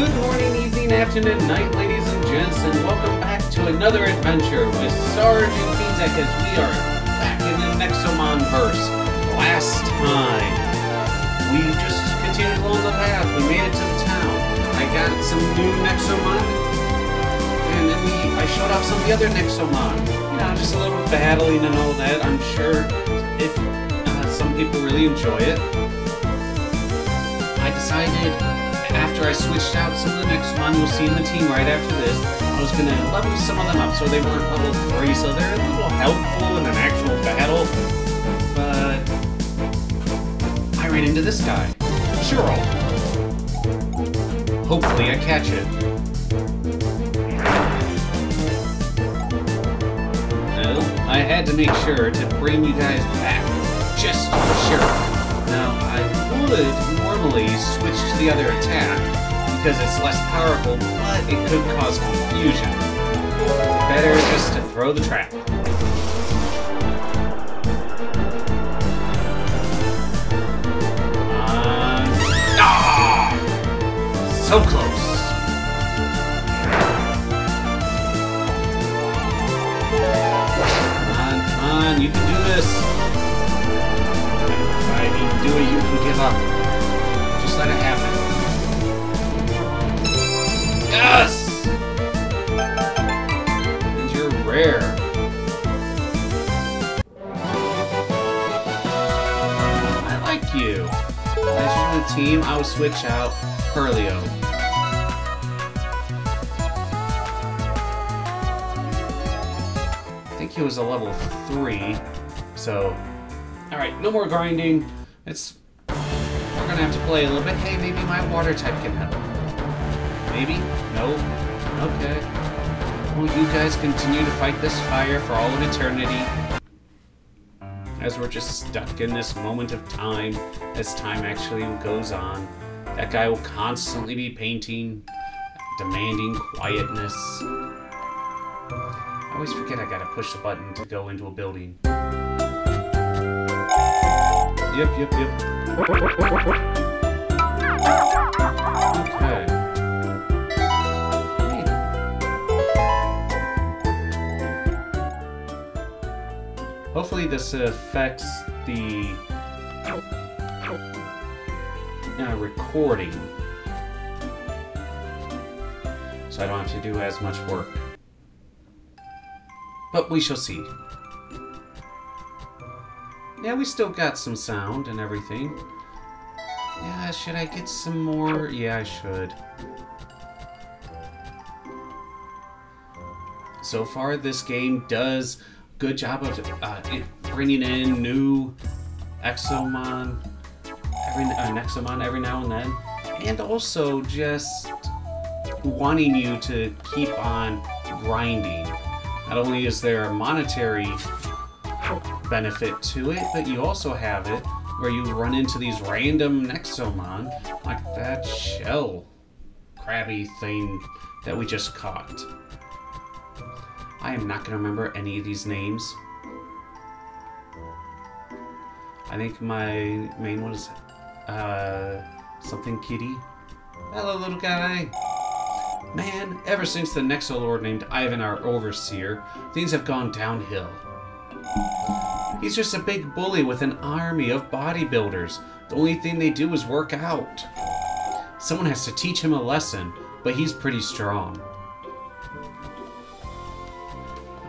Good morning, evening, afternoon, night, ladies and gents, and welcome back to another adventure with Sergeant BeZack as we are back in the Nexomon verse. Last time, we just continued along the path. We made it to the town. I got some new Nexomon, and then we I showed off some of the other Nexomon. You know, just a little battling and all that. I'm sure if uh, some people really enjoy it. I decided after I switched out some of the next one, you'll see in the team right after this, I was gonna level some of them up so they weren't level 3, so they're a little helpful in an actual battle. But I ran into this guy. Churl. Hopefully I catch it. Well, I had to make sure to bring you guys back. Just for sure. Now, I would normally switch to the other attack because it's less powerful, but it could cause confusion. Better just to throw the trap. Uh, ah! So close. Come on, you can do this. If I need to do it, you can give up. Yes! And you're rare. I like you. As you the team, I will switch out Hurlio. I think he was a level 3, so... Alright, no more grinding. It's... We're gonna have to play a little bit. Hey, maybe my water type can help. Maybe? No? Okay. Will you guys continue to fight this fire for all of eternity? As we're just stuck in this moment of time, as time actually goes on. That guy will constantly be painting, demanding quietness. I always forget I gotta push the button to go into a building. Yep, yep, yep. Hopefully this affects the uh, recording. So I don't have to do as much work. But we shall see. Yeah, we still got some sound and everything. Yeah, should I get some more? Yeah, I should. So far, this game does good job of uh, bringing in new Nexomon, every uh, Nexomon every now and then, and also just wanting you to keep on grinding. Not only is there a monetary benefit to it, but you also have it where you run into these random Nexomon, like that shell crabby thing that we just caught. I am not going to remember any of these names. I think my main one is uh, something kitty. Hello, little guy. Man, ever since the Nexolord named Ivan our overseer, things have gone downhill. He's just a big bully with an army of bodybuilders. The only thing they do is work out. Someone has to teach him a lesson, but he's pretty strong.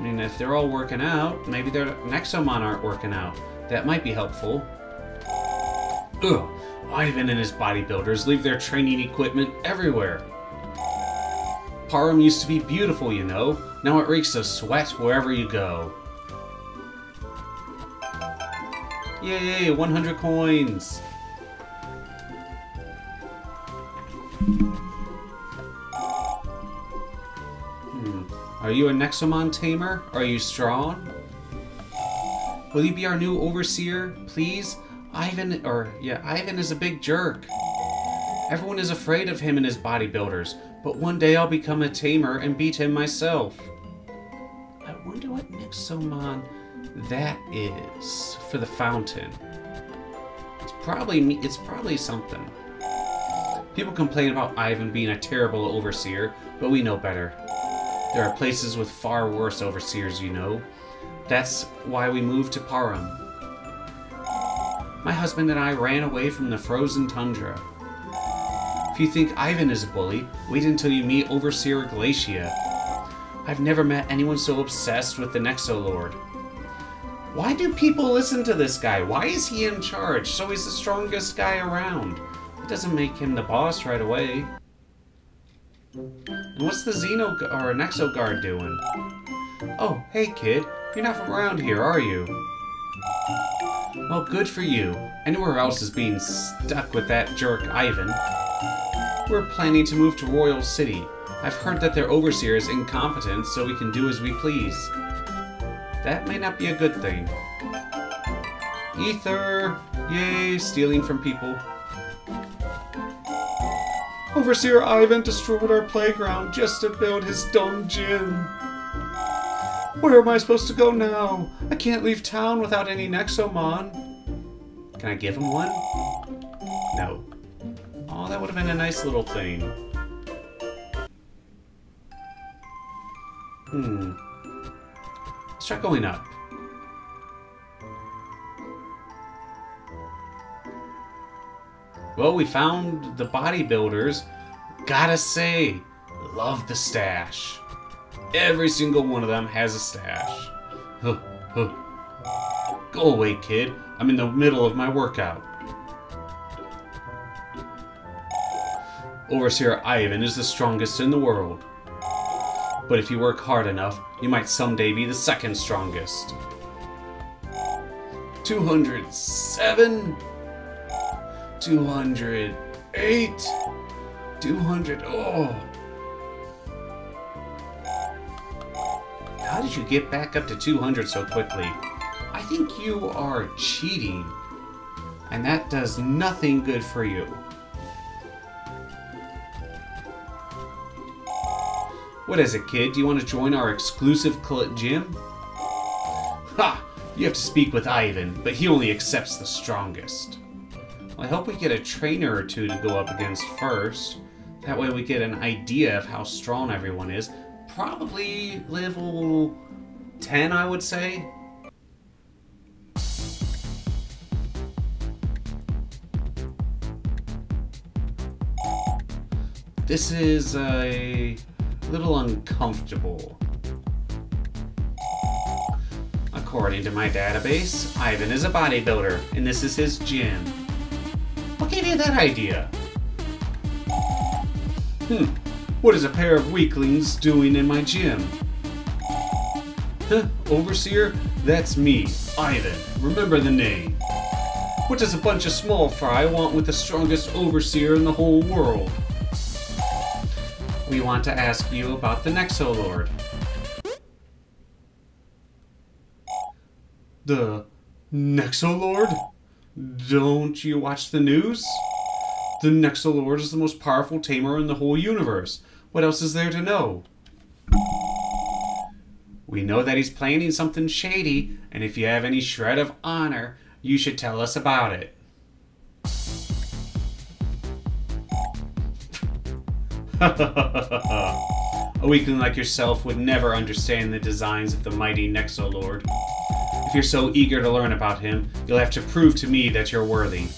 I mean, if they're all working out, maybe their Nexomon aren't working out. That might be helpful. Ugh, Ivan and his bodybuilders leave their training equipment everywhere. Parum used to be beautiful, you know. Now it reeks of sweat wherever you go. Yay, 100 coins! Are you a Nexomon tamer? Are you strong? Will you be our new overseer, please? Ivan, or, yeah, Ivan is a big jerk. Everyone is afraid of him and his bodybuilders, but one day I'll become a tamer and beat him myself. I wonder what Nexomon that is for the fountain. It's probably it's probably something. People complain about Ivan being a terrible overseer, but we know better. There are places with far worse overseers, you know. That's why we moved to Parum. My husband and I ran away from the frozen tundra. If you think Ivan is a bully, wait until you meet Overseer Glacia. I've never met anyone so obsessed with the Nexo Lord. Why do people listen to this guy? Why is he in charge? So he's the strongest guy around. It doesn't make him the boss right away. What's the Xeno or Nexo guard doing? Oh, hey kid, you're not from around here, are you? Well, good for you. Anywhere else is being stuck with that jerk Ivan. We're planning to move to Royal City. I've heard that their overseer is incompetent, so we can do as we please. That may not be a good thing. Ether! Yay, stealing from people. Overseer Ivan destroyed our playground just to build his dumb gym. Where am I supposed to go now? I can't leave town without any Nexomon. Can I give him one? No. Oh, that would have been a nice little thing. Hmm. Let's try going up. Well, we found the bodybuilders. Gotta say, love the stash. Every single one of them has a stash. Huh, huh. Go away, kid. I'm in the middle of my workout. Overseer Ivan is the strongest in the world. But if you work hard enough, you might someday be the second strongest. 207 208 200 oh how did you get back up to 200 so quickly i think you are cheating and that does nothing good for you What is it, kid? Do you want to join our exclusive gym? Ha! You have to speak with Ivan, but he only accepts the strongest. I hope we get a trainer or two to go up against first. That way we get an idea of how strong everyone is. Probably level 10, I would say. This is a little uncomfortable. According to my database, Ivan is a bodybuilder, and this is his gym. Gave you that idea? Hmm, what is a pair of weaklings doing in my gym? Huh, Overseer? That's me, Ivan. Remember the name. What does a bunch of small fry want with the strongest overseer in the whole world? we want to ask you about the Nexo Lord. The Nexo Lord? Don't you watch the news? The Nexo Lord is the most powerful tamer in the whole universe. What else is there to know? We know that he's planning something shady, and if you have any shred of honor, you should tell us about it. a weakling like yourself would never understand the designs of the mighty Nexo Lord. If you're so eager to learn about him, you'll have to prove to me that you're worthy.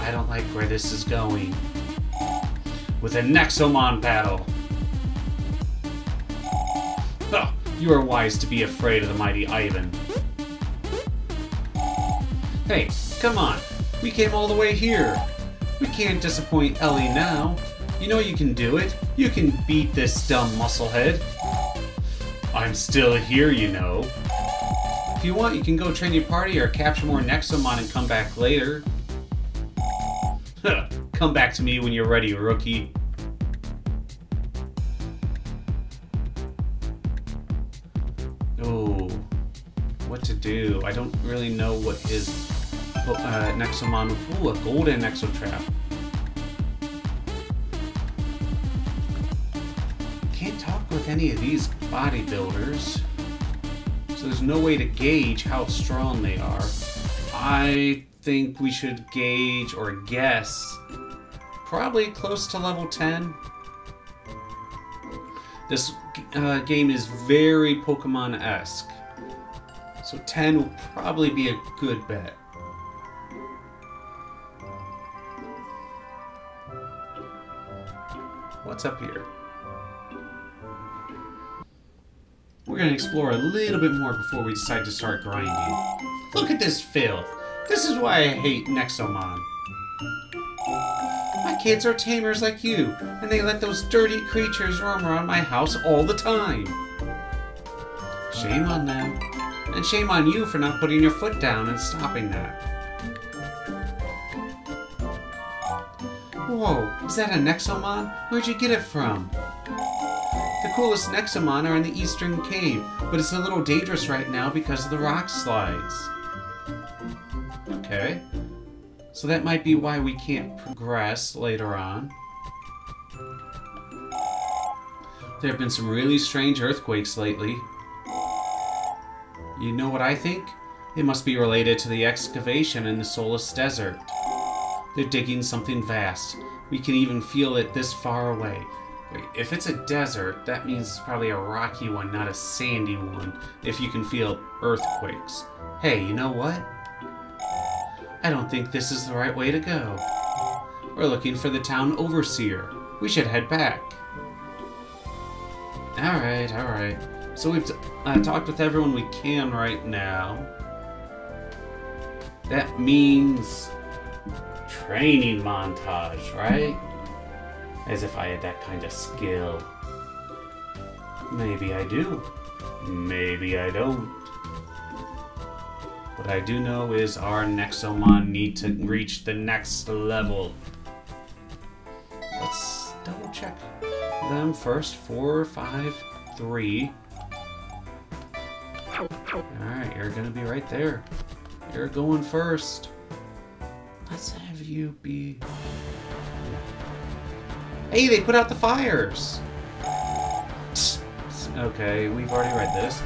I don't like where this is going. With a Nexomon battle! Oh, you are wise to be afraid of the mighty Ivan. Hey, come on. We came all the way here. We can't disappoint Ellie now. You know you can do it. You can beat this dumb musclehead. I'm still here, you know. If you want, you can go train your party or capture more Nexomon and come back later. come back to me when you're ready, rookie. Oh, what to do? I don't really know what is his uh, Nexomon... Ooh, a golden Nexotrap. with any of these bodybuilders. There's no way to gauge how strong they are. I think we should gauge or guess probably close to level 10. This uh, game is very Pokemon-esque. So 10 will probably be a good bet. What's up here? We're gonna explore a little bit more before we decide to start grinding. Look at this filth! This is why I hate Nexomon. My kids are tamers like you, and they let those dirty creatures roam around my house all the time. Shame on them. And shame on you for not putting your foot down and stopping that. Whoa, is that a Nexomon? Where'd you get it from? Coolest Nexomon are in the Eastern Cave, but it's a little dangerous right now because of the rock slides. Okay. So that might be why we can't progress later on. There have been some really strange earthquakes lately. You know what I think? It must be related to the excavation in the Solus Desert. They're digging something vast. We can even feel it this far away. Wait, if it's a desert, that means it's probably a rocky one, not a sandy one, if you can feel earthquakes. Hey, you know what? I don't think this is the right way to go. We're looking for the town overseer. We should head back. Alright, alright. So we've uh, talked with everyone we can right now. That means training montage, right? As if I had that kind of skill. Maybe I do. Maybe I don't. What I do know is our Nexomon need to reach the next level. Let's double check them first. Four, five, three. Alright, you're gonna be right there. You're going first. Let's have you be... Hey, they put out the fires! Okay, we've already read this.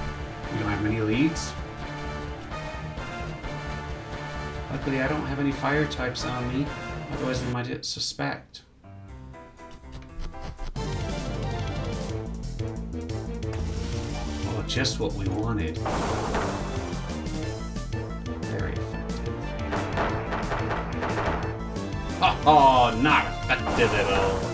We don't have many leads. Luckily, I don't have any fire types on me. Otherwise, they might suspect. Oh, just what we wanted. Very effective. Oh, not effective at all.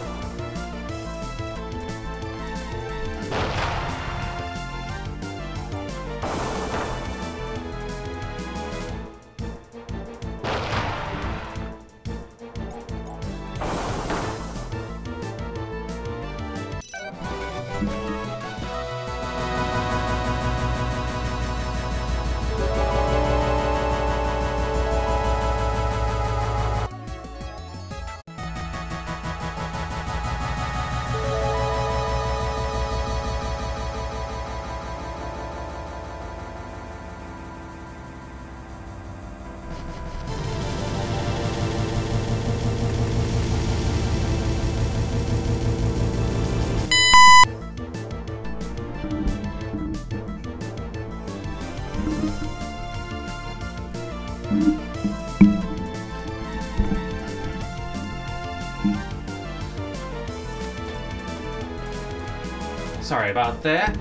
Sorry about that.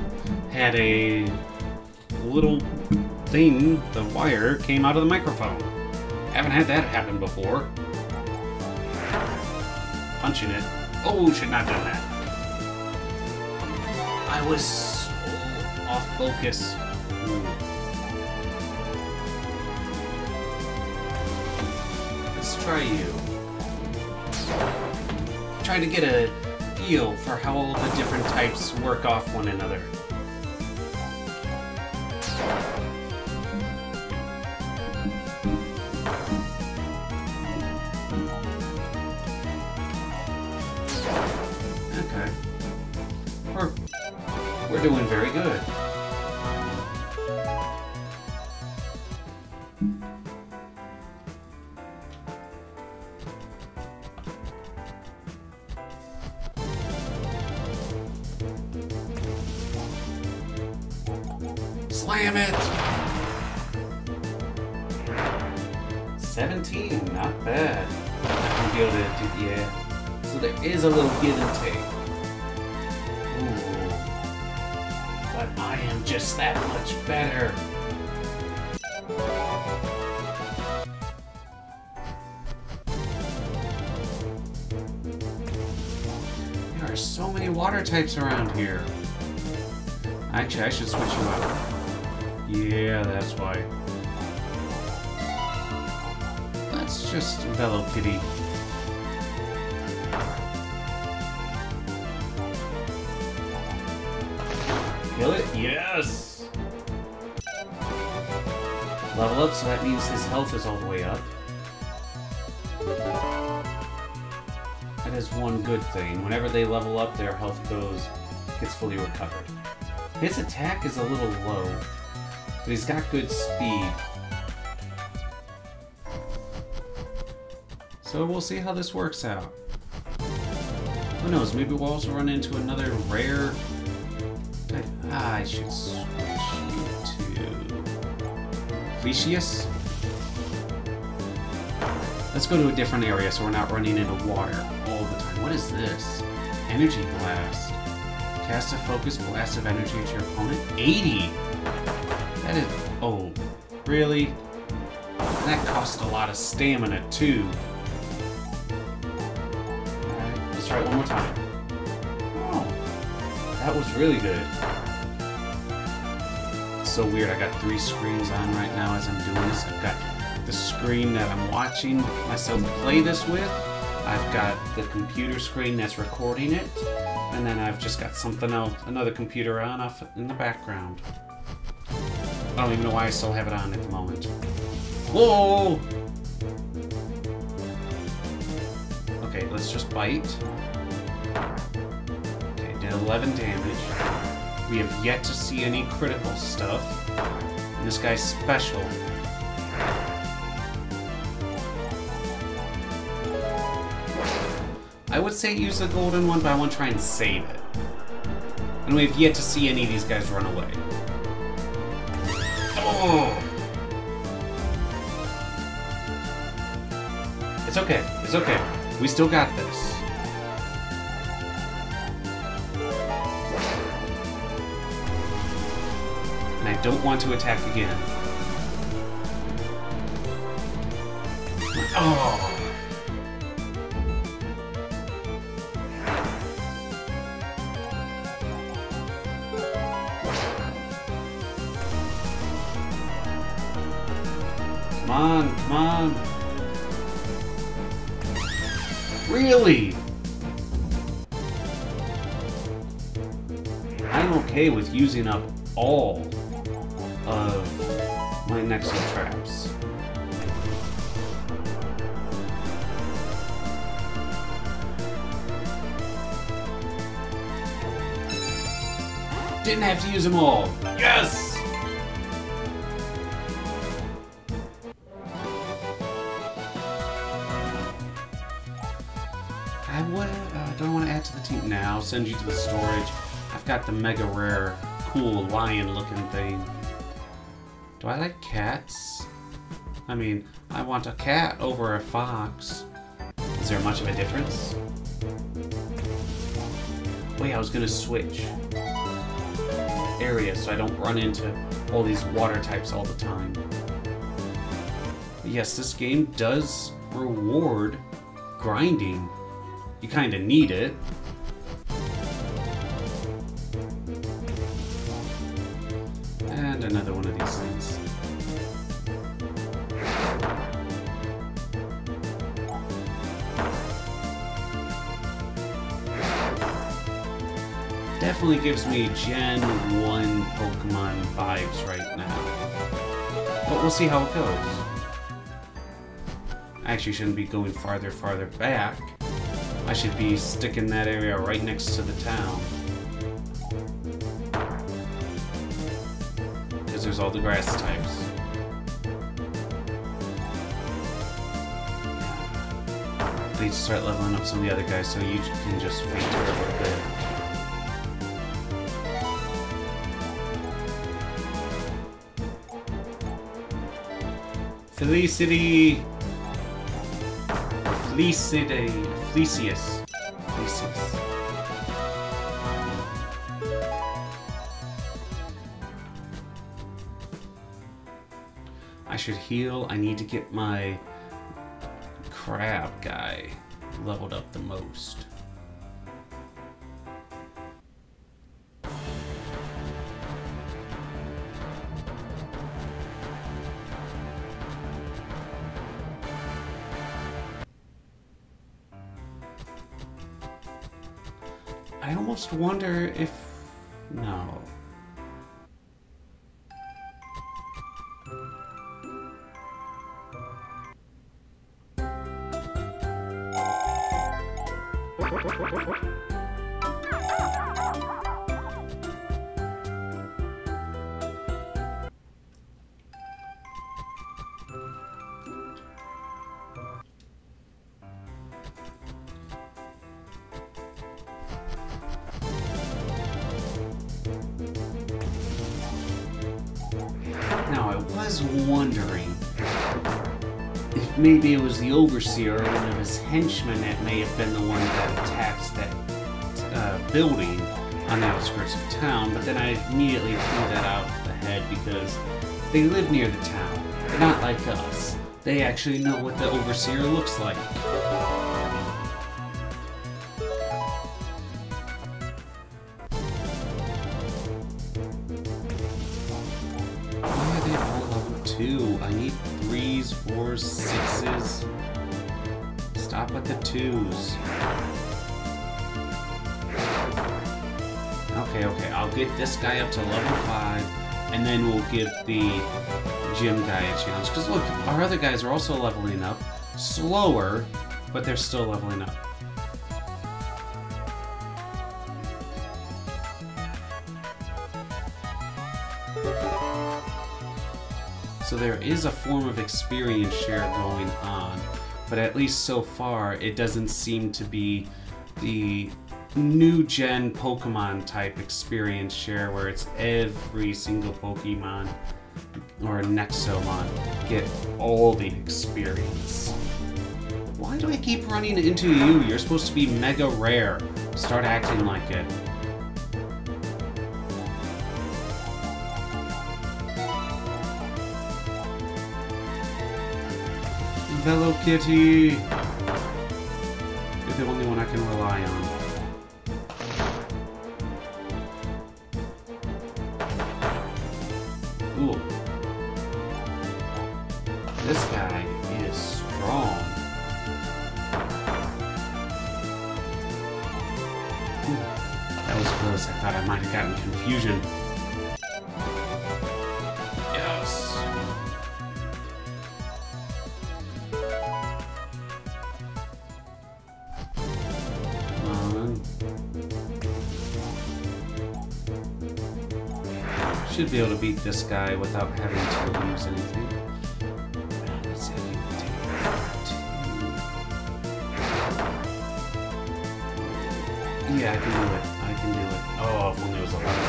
Had a little thing, the wire came out of the microphone. Haven't had that happen before. Punching it. Oh, should not have done that. I was so off focus. Let's try you. Try to get a feel for how all the different types work off one another. Slam it! 17, not bad. Able to do, yeah. So there is a little give and take. Ooh. But I am just that much better. There are so many water types around here. Actually, I should switch you out. Yeah, that's why. Let's just Velokitty. Kill it? Yes! Level up, so that means his health is all the way up. That is one good thing. Whenever they level up, their health goes, gets fully recovered. His attack is a little low, but he's got good speed. So we'll see how this works out. Who knows, maybe we'll also run into another rare... Ah, I should switch to... Felicius? Let's go to a different area so we're not running into water all the time. What is this? Energy Blast. Cast a focus blast of energy at your opponent. 80! That is... Oh, really? That cost a lot of stamina, too. Alright, let's try it one more time. Oh, that was really good. It's so weird, I got three screens on right now as I'm doing this. I've got the screen that I'm watching myself play this with. I've got the computer screen that's recording it. And then I've just got something else, another computer on off in the background. I don't even know why I still have it on at the moment. Whoa! Okay, let's just bite. Okay, did 11 damage. We have yet to see any critical stuff. And this guy's special. I would say use the golden one, but I want to try and save it. And we have yet to see any of these guys run away. It's okay. It's okay. We still got this. And I don't want to attack again. Oh! Using up all of my Nexo traps. Didn't have to use them all. Yes! I would, uh, don't want to add to the team now. Send you to the storage. I've got the mega rare, cool lion looking thing. Do I like cats? I mean, I want a cat over a fox. Is there much of a difference? Wait, I was gonna switch areas so I don't run into all these water types all the time. But yes, this game does reward grinding. You kind of need it. Definitely gives me Gen 1 Pokemon vibes right now. But we'll see how it goes. I actually shouldn't be going farther, farther back. I should be sticking that area right next to the town. Because there's all the grass types. I need to start leveling up some of the other guys so you can just faint for a little bit. Felicity Felicity Felicius. pieces. I should heal. I need to get my crab guy leveled up the most. I almost wonder if... No. Maybe it was the Overseer or one of his henchmen that may have been the one that attacked that uh, building on the outskirts of town, but then I immediately threw that out of the head because they live near the town. Not like us. They actually know what the Overseer looks like. Threes, fours, sixes. Stop with the twos. Okay, okay, I'll get this guy up to level five, and then we'll give the gym guy a challenge. Because look, our other guys are also leveling up. Slower, but they're still leveling up. There is a form of experience share going on, but at least so far, it doesn't seem to be the new gen Pokemon type experience share where it's every single Pokemon or Nexomon get all the experience. Why do I keep running into you? You're supposed to be mega rare. Start acting like it. Velo Kitty! You're the only one I can rely on. Ooh. This guy is strong. That was close. I thought I might have gotten confusion. Be able to beat this guy without having to use anything. Yeah, I can do it. I can do it. Oh, if only it was a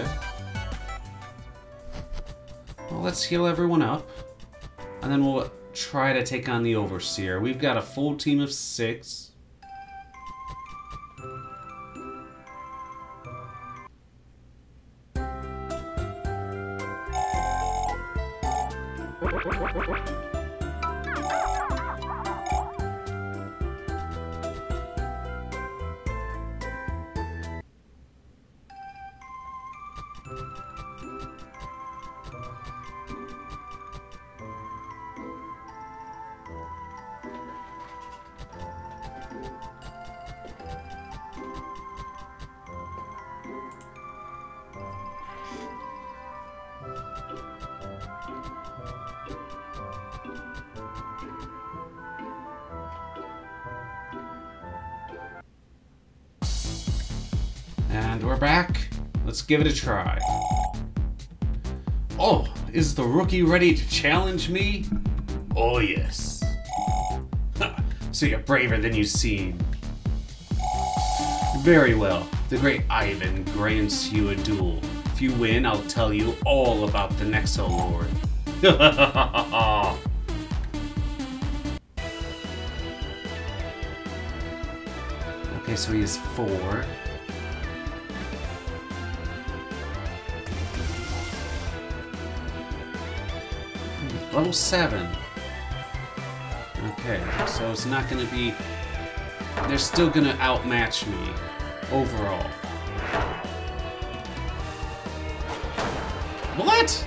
Okay. Well, let's heal everyone up. And then we'll try to take on the Overseer. We've got a full team of six. Give it a try. Oh, is the rookie ready to challenge me? Oh, yes. so you're braver than you seem. Very well. The great Ivan grants you a duel. If you win, I'll tell you all about the Nexo Lord. okay, so he is four. Level 7. Okay, so it's not going to be... They're still going to outmatch me overall. What?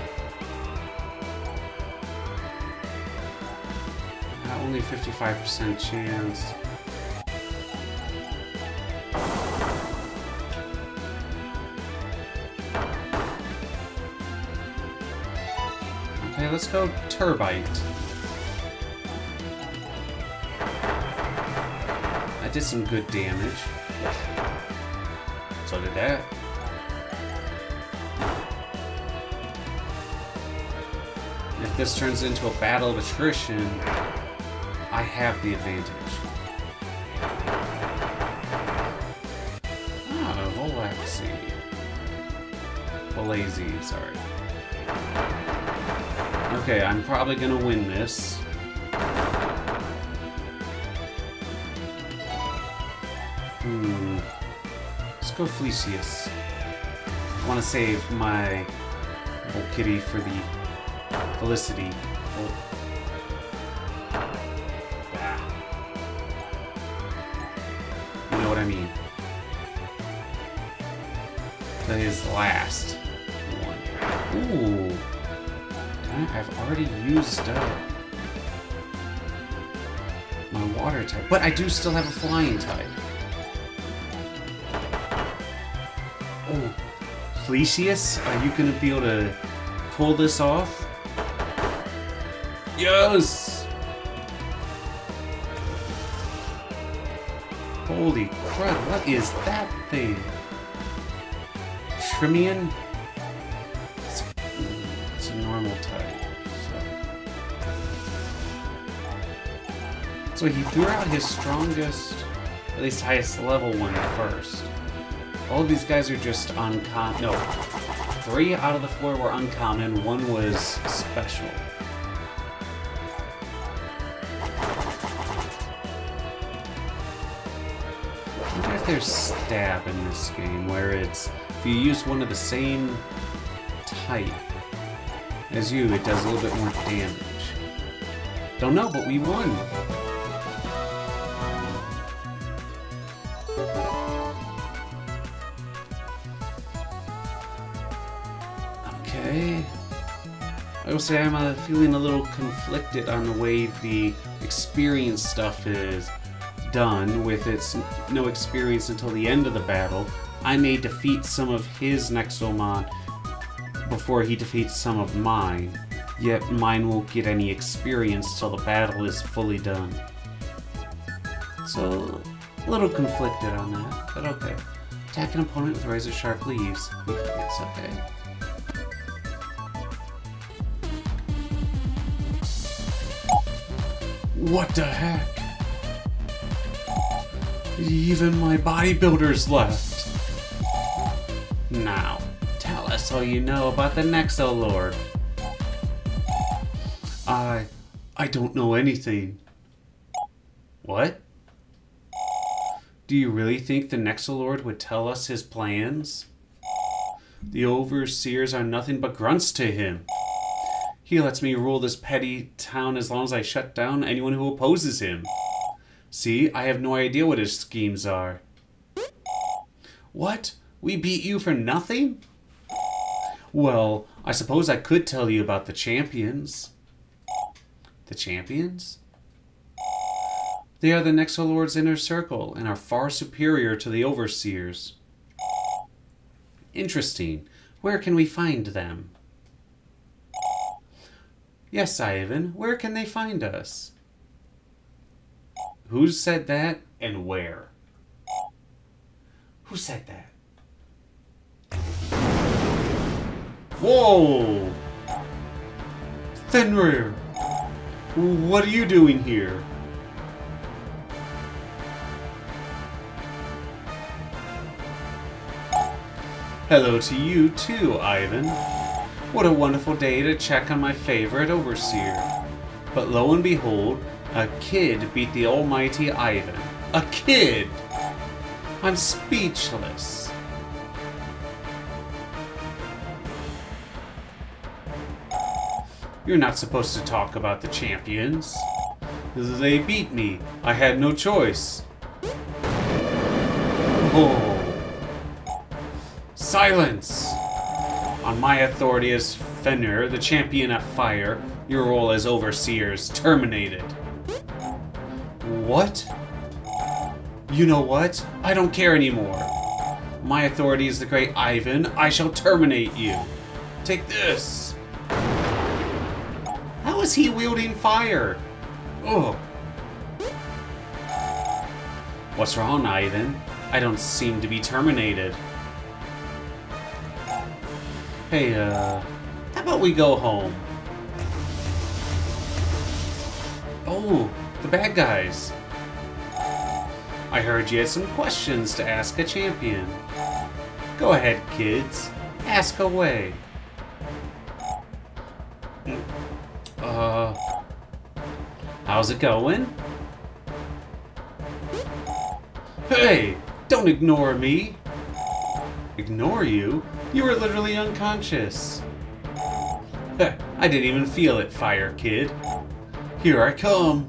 Uh, only 55% chance. Let's go Turbite. I did some good damage. So did that. If this turns into a battle of attrition, I have the advantage. Ah, Volaxy. Volazy, sorry. Okay, I'm probably gonna win this. Hmm. Let's go Fleecius. I want to save my little kitty for the Felicity. Oh. Ah. You know what I mean. To his last one. Ooh. I've already used up my water type. But I do still have a flying type. Oh, Fleecius, are you going to be able to pull this off? Yes! Holy crap, what is that thing? Trimian? So. he threw out his strongest, at least highest level one first. All of these guys are just uncommon. No, three out of the four were uncommon, one was special. I wonder if there's stab in this game, where it's if you use one of the same type as you, it does a little bit more damage. Don't know, but we won. Say I'm uh, feeling a little conflicted on the way the experience stuff is done with its no experience until the end of the battle. I may defeat some of his Nexomon before he defeats some of mine, yet mine won't get any experience till the battle is fully done. So, a little conflicted on that, but okay. Attack an opponent with razor sharp leaves. It's okay. What the heck? Even my bodybuilders left. Now, tell us all you know about the Nexo Lord. I... I don't know anything. What? Do you really think the Nexo Lord would tell us his plans? The Overseers are nothing but grunts to him. He lets me rule this petty town as long as I shut down anyone who opposes him. See, I have no idea what his schemes are. What? We beat you for nothing? Well, I suppose I could tell you about the champions. The champions? They are the Nexolord's inner circle and are far superior to the Overseers. Interesting. Where can we find them? Yes, Ivan, where can they find us? Who said that and where? Who said that? Whoa! Fenrir! What are you doing here? Hello to you too, Ivan. What a wonderful day to check on my favorite overseer. But lo and behold, a kid beat the almighty Ivan. A kid! I'm speechless. You're not supposed to talk about the champions. They beat me. I had no choice. Oh. Silence! On my authority as Fenrir, the champion of fire, your role as overseer is terminated. What? You know what? I don't care anymore. My authority is the great Ivan. I shall terminate you. Take this. How is he wielding fire? Oh. What's wrong, Ivan? I don't seem to be terminated. Hey, uh, how about we go home? Oh, the bad guys. I heard you had some questions to ask a champion. Go ahead, kids. Ask away. Uh, how's it going? Hey, don't ignore me. Ignore you? You were literally unconscious. I didn't even feel it, Fire Kid. Here I come.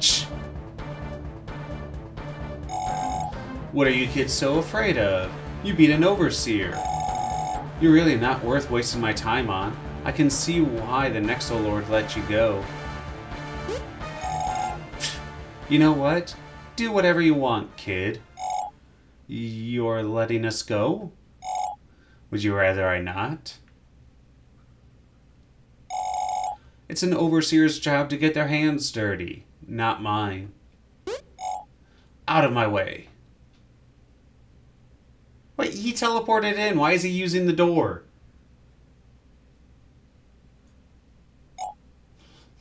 Shh. What are you kids so afraid of? You beat an overseer. You're really not worth wasting my time on. I can see why the Nexolord let you go. You know what? Do whatever you want, kid. You're letting us go? Would you rather I not? It's an overseer's job to get their hands dirty, not mine. Out of my way. Wait, he teleported in. Why is he using the door?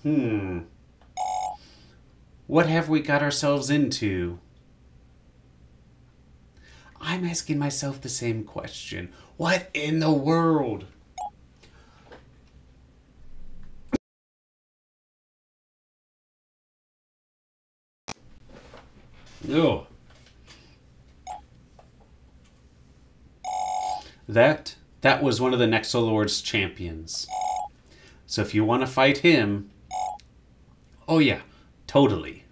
Hmm. What have we got ourselves into? I'm asking myself the same question. What in the world? No. That that was one of the Nexolord's champions. So if you want to fight him, oh yeah, totally.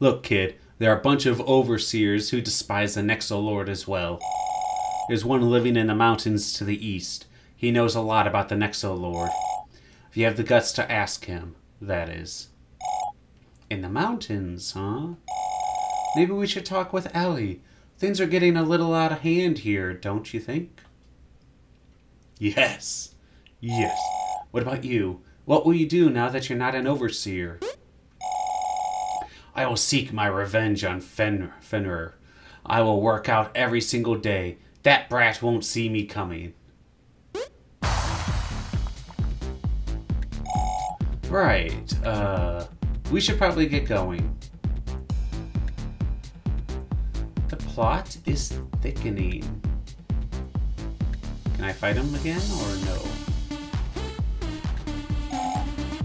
Look, kid, there are a bunch of overseers who despise the Nexolord as well. There's one living in the mountains to the east. He knows a lot about the Nexolord. If you have the guts to ask him, that is. In the mountains, huh? Maybe we should talk with Ellie. Things are getting a little out of hand here, don't you think? Yes. Yes. What about you? What will you do now that you're not an overseer? I will seek my revenge on Fen Fenrir. I will work out every single day. That brat won't see me coming. Right, uh, we should probably get going. The plot is thickening. Can I fight him again, or no?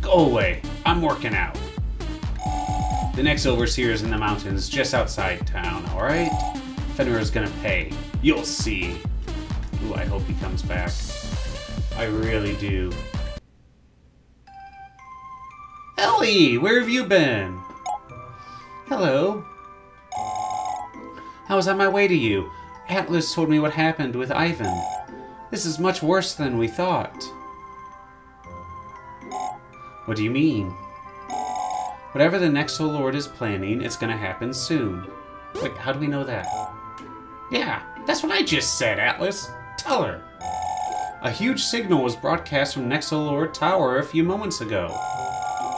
Go away! I'm working out. The next overseer is in the mountains just outside town, alright? Fenrir's gonna pay. You'll see. Ooh, I hope he comes back. I really do. Ellie, where have you been? Hello. I was on my way to you. Atlas told me what happened with Ivan. This is much worse than we thought. What do you mean? Whatever the Nexolord is planning, it's gonna happen soon. Wait, how do we know that? Yeah, that's what I just said, Atlas. Tell her. A huge signal was broadcast from Nexolord Tower a few moments ago.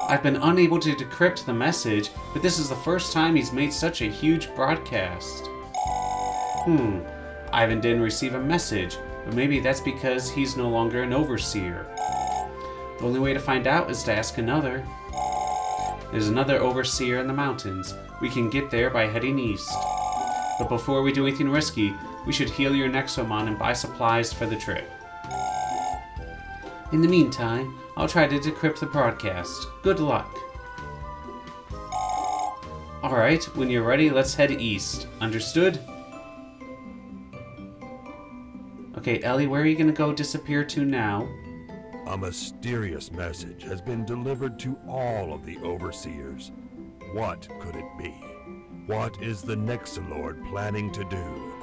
I've been unable to decrypt the message, but this is the first time he's made such a huge broadcast. Hmm. Ivan didn't receive a message. But maybe that's because he's no longer an overseer. The only way to find out is to ask another. There's another overseer in the mountains. We can get there by heading east. But before we do anything risky, we should heal your Nexomon and buy supplies for the trip. In the meantime, I'll try to decrypt the broadcast. Good luck. Alright, when you're ready, let's head east. Understood? Okay, Ellie, where are you gonna go disappear to now? A mysterious message has been delivered to all of the overseers. What could it be? What is the Nexolord planning to do?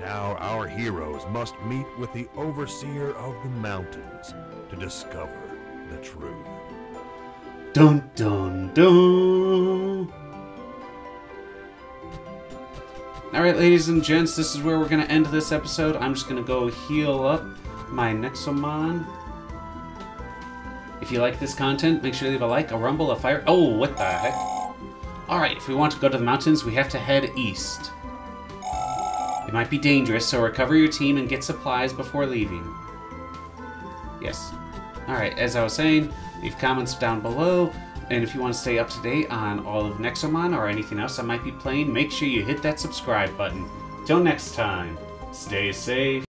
Now our heroes must meet with the Overseer of the Mountains to discover the truth. Dun dun dun! Alright, ladies and gents, this is where we're going to end this episode. I'm just going to go heal up my Nexomon. If you like this content, make sure you leave a like, a rumble, a fire. Oh, what the heck? Alright, if we want to go to the mountains, we have to head east. It might be dangerous, so recover your team and get supplies before leaving. Yes. Alright, as I was saying, leave comments down below. And if you want to stay up to date on all of Nexomon or anything else I might be playing, make sure you hit that subscribe button. Till next time, stay safe.